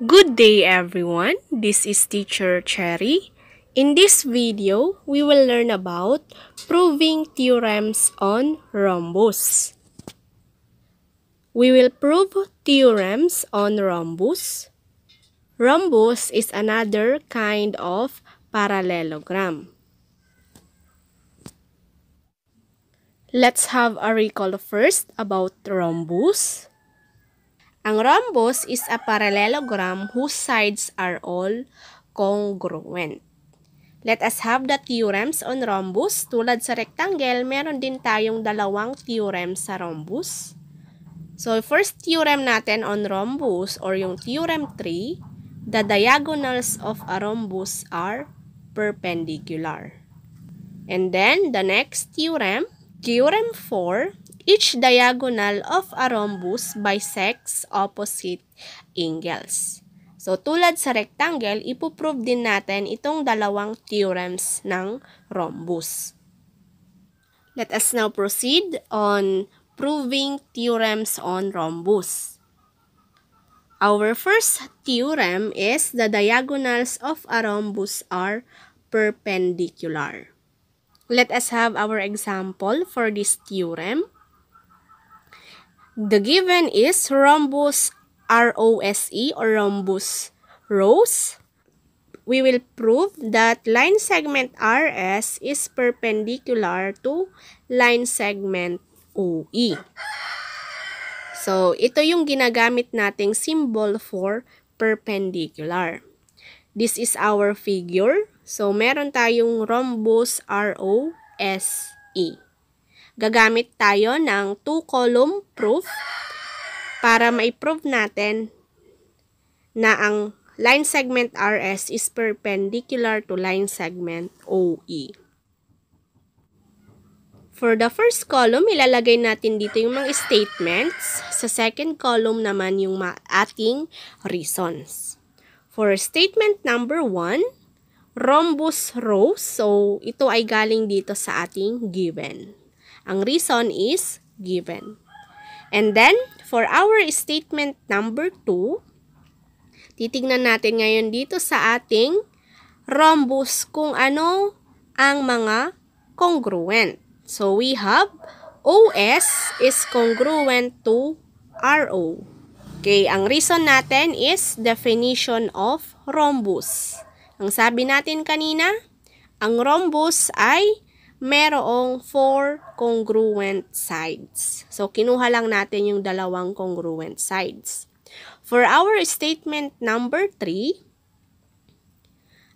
Good day everyone, this is Teacher Cherry. In this video, we will learn about proving theorems on rhombus. We will prove theorems on rhombus. Rhombus is another kind of parallelogram. Let's have a recall first about rhombus. Ang rhombus is a parallelogram whose sides are all congruent. Let us have the theorems on rhombus. Tulad sa rectangle, meron din tayong dalawang theorem sa rhombus. So, first theorem natin on rhombus or yung theorem 3, the diagonals of a rhombus are perpendicular. And then, the next theorem, theorem 4, Each diagonal of a rhombus bisects opposite angles. So, tulad sa rectangle, ipoprove din natin itong dalawang theorems ng rhombus. Let us now proceed on proving theorems on rhombus. Our first theorem is the diagonals of a rhombus are perpendicular. Let us have our example for this theorem. The given is rhombus ROSE or rhombus rose. We will prove that line segment RS is perpendicular to line segment OE. So, ito yung ginagamit nating symbol for perpendicular. This is our figure. So, meron tayong rhombus ROSE gagamit tayo ng two-column proof para ma-prove natin na ang line segment RS is perpendicular to line segment OE. For the first column, ilalagay natin dito yung mga statements. Sa second column naman yung ating reasons. For statement number 1, rhombus rows. So, ito ay galing dito sa ating given. Ang reason is given. And then, for our statement number 2, titignan natin ngayon dito sa ating rhombus kung ano ang mga congruent. So, we have OS is congruent to RO. Okay, ang reason natin is definition of rhombus. Ang sabi natin kanina, ang rhombus ay merong four congruent sides. So, kinuha lang natin yung dalawang congruent sides. For our statement number 3,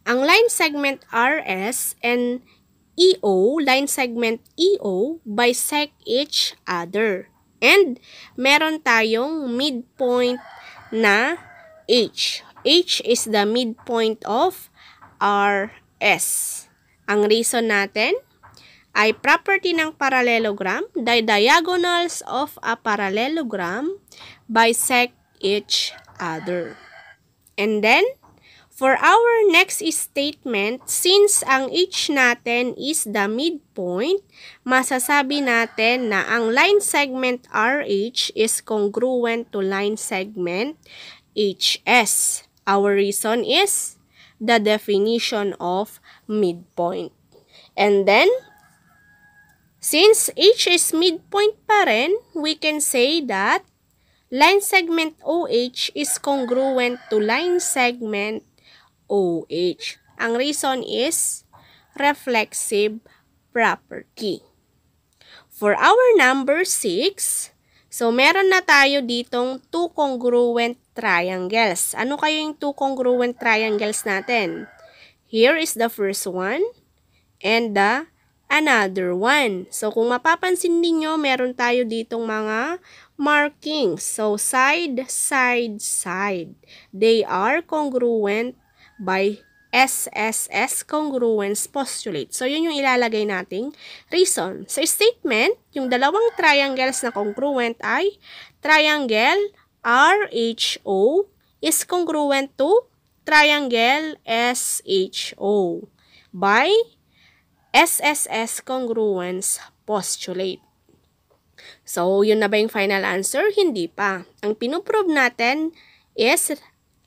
ang line segment RS and EO, line segment EO, bisect each other. And meron tayong midpoint na H. H is the midpoint of RS. Ang reason natin, ay property ng parallelogram. The diagonals of a parallelogram bisect each other. And then, for our next statement, since ang H natin is the midpoint, masasabi natin na ang line segment RH is congruent to line segment HS. Our reason is the definition of midpoint. And then, Since H is midpoint pa rin, we can say that line segment OH is congruent to line segment OH. Ang reason is reflexive property. For our number 6, so meron na tayo ditong two congruent triangles. Ano kayo yung two congruent triangles natin? Here is the first one and the another one. So, kung mapapansin ninyo, meron tayo ditong mga markings. So, side, side, side. They are congruent by SSS congruence postulate. So, yun yung ilalagay nating reason. Sa statement, yung dalawang triangles na congruent ay triangle RHO is congruent to triangle SHO by SSS congruence postulate. So, yun na ba yung final answer? Hindi pa. Ang pinuprove natin is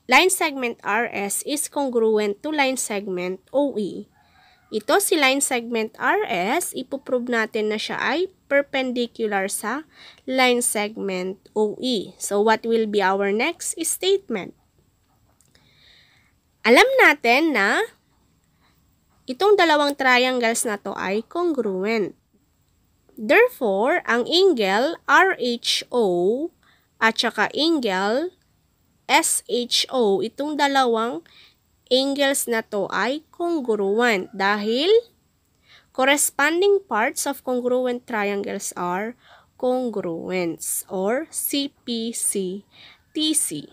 line segment RS is congruent to line segment OE. Ito si line segment RS, ipoprove natin na siya ay perpendicular sa line segment OE. So, what will be our next statement? Alam natin na itong dalawang triangles na to ay congruent. Therefore, ang angle RHO at saka angle SHO, itong dalawang angles na to ay congruent dahil corresponding parts of congruent triangles are congruents or CPC TC.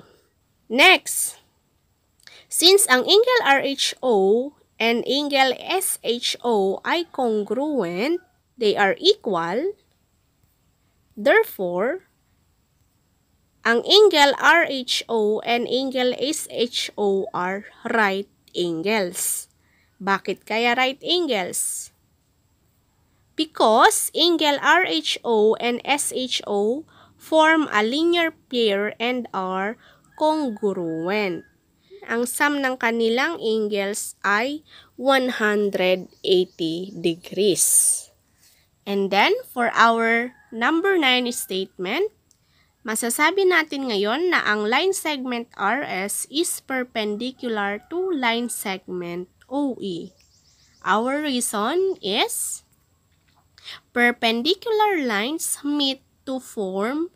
Next, since ang angle RHO and angle SHO ay congruent, they are equal, therefore, ang angle RHO and angle SHO are right angles. Bakit kaya right angles? Because angle RHO and SHO form a linear pair and are congruent. Ang sum ng kanilang angles ay 180 degrees. And then, for our number 9 statement, Masasabi natin ngayon na ang line segment RS is perpendicular to line segment OE. Our reason is perpendicular lines meet to form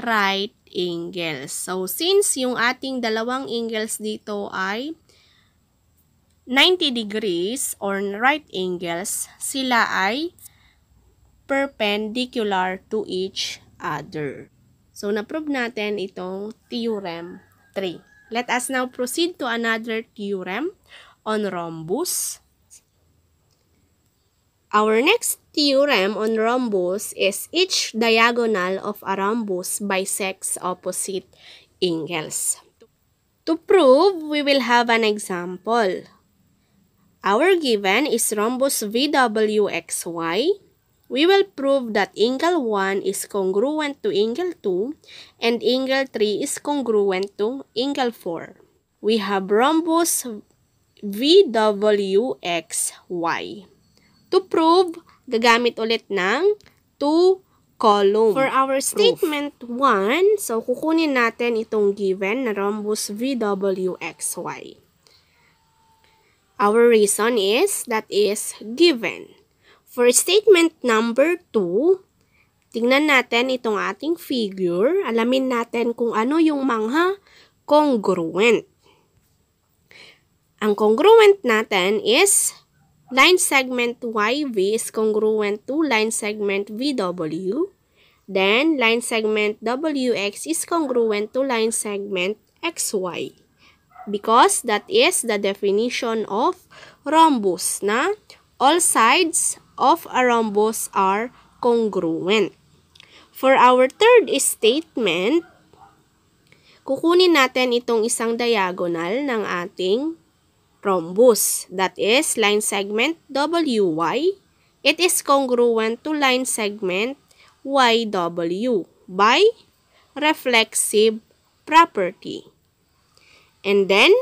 right angles. So, since yung ating dalawang angles dito ay 90 degrees or right angles, sila ay perpendicular to each other. So, na-prove natin itong theorem 3. Let us now proceed to another theorem on rhombus. Our next theorem on rhombus is each diagonal of a rhombus bisects opposite angles. To prove, we will have an example. Our given is rhombus VWXY we will prove that angle 1 is congruent to angle 2 and angle 3 is congruent to angle 4. We have rhombus VWXY. To prove, gagamit ulit ng 2 column. For our statement 1, so kukunin natin itong given na rhombus VWXY. Our reason is that is given. For statement number 2, tingnan natin itong ating figure. Alamin natin kung ano yung mga congruent. Ang congruent natin is line segment YV is congruent to line segment VW. Then, line segment WX is congruent to line segment XY. Because that is the definition of rhombus na all sides of a rhombus are congruent. For our third statement, kukunin natin itong isang diagonal ng ating rhombus. That is line segment WY. It is congruent to line segment YW by reflexive property. And then,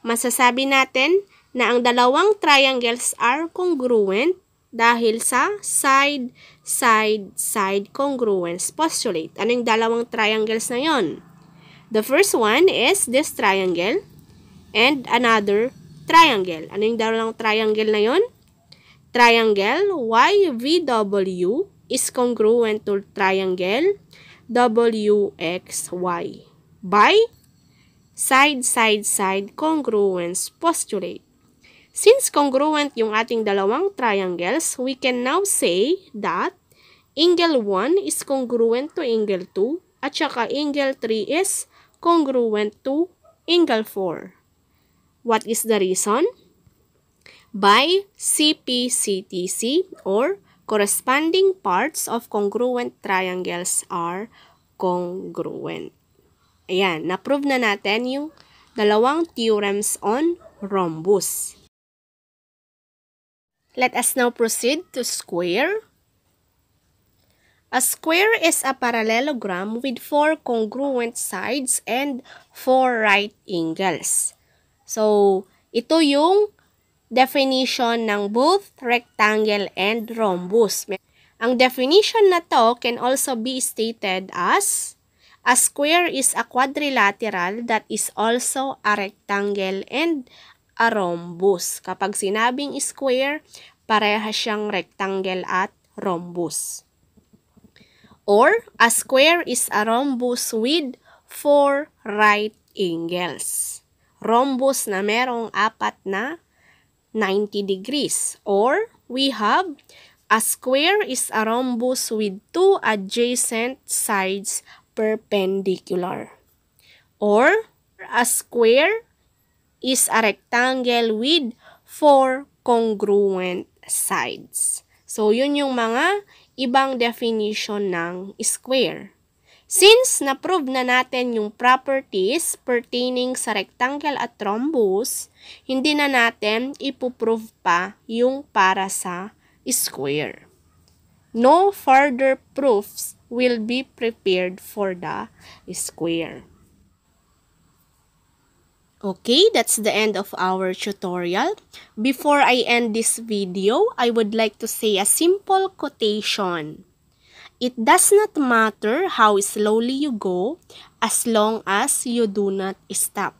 masasabi natin na ang dalawang triangles are congruent dahil sa side, side, side congruence postulate. Ano yung dalawang triangles na yon? The first one is this triangle and another triangle. Ano yung dalawang triangle na yon? Triangle YVW is congruent to triangle WXY by side, side, side congruence postulate. Since congruent yung ating dalawang triangles, we can now say that angle 1 is congruent to angle 2 at saka angle 3 is congruent to angle 4. What is the reason? By CPCTC or corresponding parts of congruent triangles are congruent. Ayan, na-prove na natin yung dalawang theorems on rhombus. Let us now proceed to square. A square is a parallelogram with four congruent sides and four right angles. So, ito yung definition ng both rectangle and rhombus. Ang definition na to can also be stated as a square is a quadrilateral that is also a rectangle and a rhombus. Kapag sinabing square, pareha siyang rectangle at rhombus. Or, a square is a rhombus with four right angles. Rhombus na merong apat na 90 degrees. Or, we have a square is a rhombus with two adjacent sides perpendicular. Or, a square is a rectangle with four congruent sides. So, yun yung mga ibang definition ng square. Since na-prove na natin yung properties pertaining sa rectangle at rhombus, hindi na natin ipuprove pa yung para sa square. No further proofs will be prepared for the square. Okay, that's the end of our tutorial. Before I end this video, I would like to say a simple quotation. It does not matter how slowly you go as long as you do not stop.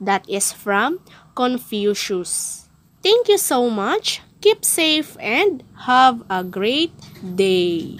That is from Confucius. Thank you so much. Keep safe and have a great day.